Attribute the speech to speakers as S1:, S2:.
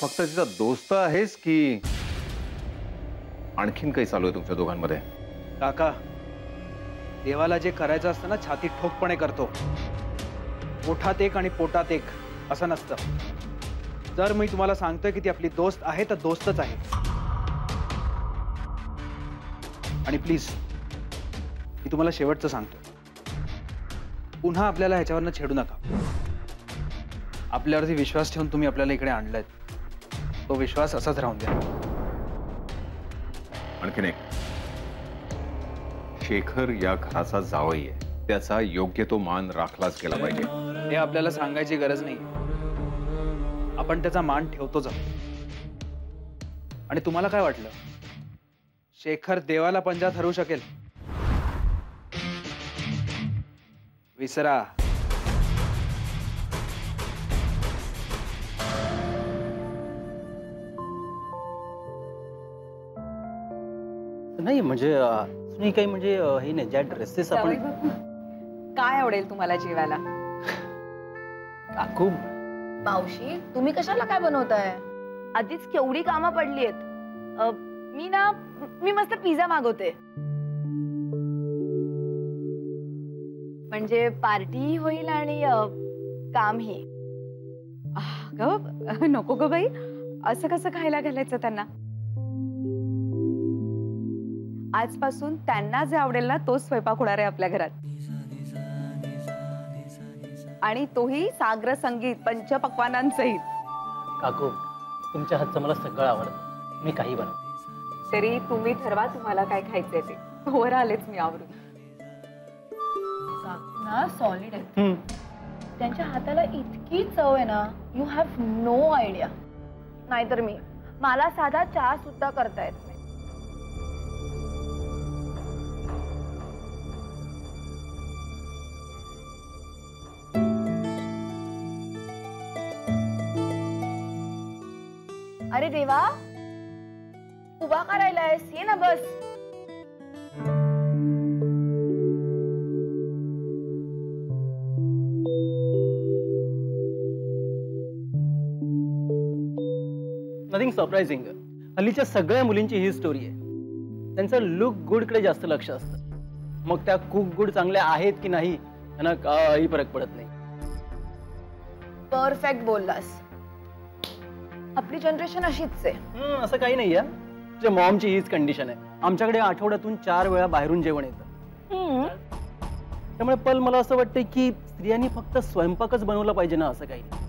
S1: फक्त तिचा दोस्त आहेस की आणखीन काही चालू आहे तुमच्या दोघांमध्ये?
S2: काका देवाला जे करायचं असतं ना छाती ठोकपणे करतो. पोठात एक आणि पोटात एक असं नसतं. जर मी तुम्हाला सांगतोय की ती आपली दोस्त आहे तर दोस्तच आहे. आणि प्लीज मी तुम्हाला शेवटचं सांगतो पुन्हा आपल्याला ह्याच्यावरनं छेडू नका. आपल्यावरती विश्वास ठेवून तुम्ही आपल्याला इकडे आणलाय. तो विश्वास असाच राहून द्या.
S1: आणखीन एक. शेखर या घराचा जावई आहे. त्याचा योग्य तो मान राखलाच गेला पाहिजे.
S2: हे आपल्याला सांगायची गरज नाही. आपण त्याचा मान ठेवतोच आहोत. आणि तुम्हाला काय वाटलं? शेखर देवाला पंजात हरवू शकेल? विसरा.
S3: नाही म्हणजे नाही काही म्हणजे हे नाही ज्या ड्रेसेस आपण
S4: काय आवडेल तुम्हाला जेवायला?
S3: काकू
S5: मावशी तुम्ही कशाला काय बनवताय? आधीच केवढी कामं पडली आहेत. मी ना मी मस्त पिझ्झा मागवते. म्हणजे पार्टी होईल आणि कामही.
S4: ग नको ग बाई. असं कसं खायला घालायचं त्यांना? आजपासून त्यांना जे आवडेल ना तोच स्वयंपाक होणार आहे आपल्या घरात. आणि तोही साग्र संगीत पंचपक्वानांसहित
S3: काकू तुमच्या हातचं मला सगळं आवडतं. मी काही बनव
S4: तरी तुम्ही ठरवा तुम्हाला काय खायचंय ते. वर आलेच मी आवरून.
S5: ना सॉलिड आहे. त्यांच्या हाताला इतकी चव आहे ना यू हॅव नो आयडिया नाहीतर मी. मला साधा चहा सुद्धा करता येत नाही. अरे देवा. उभा करायलायस ये ना बस.
S3: नथिंग सरप्राइझिंग हल्लीच्या सगळ्या मुलींची ही स्टोरी आहे. त्यांचं लुक गुडकडे जास्त लक्ष असतं. मग त्या कुक गुड चांगल्या आहेत की नाही यांना काही फरक पडत नाही.
S5: परफेक्ट बोललास. आपली जनरेशन अशीच आहे.
S3: हम्म, असं काही नाही आहे तुझ्या मॉमची हीच कंडिशन आहे. आमच्याकडे आठवड्यातून चार वेळा बाहेरून जेवण येतं. त्यामुळे पल मला असं वाटतं की स्त्रियांनी फक्त स्वयंपाकच बनवला पाहिजे ना असं काही. नाही.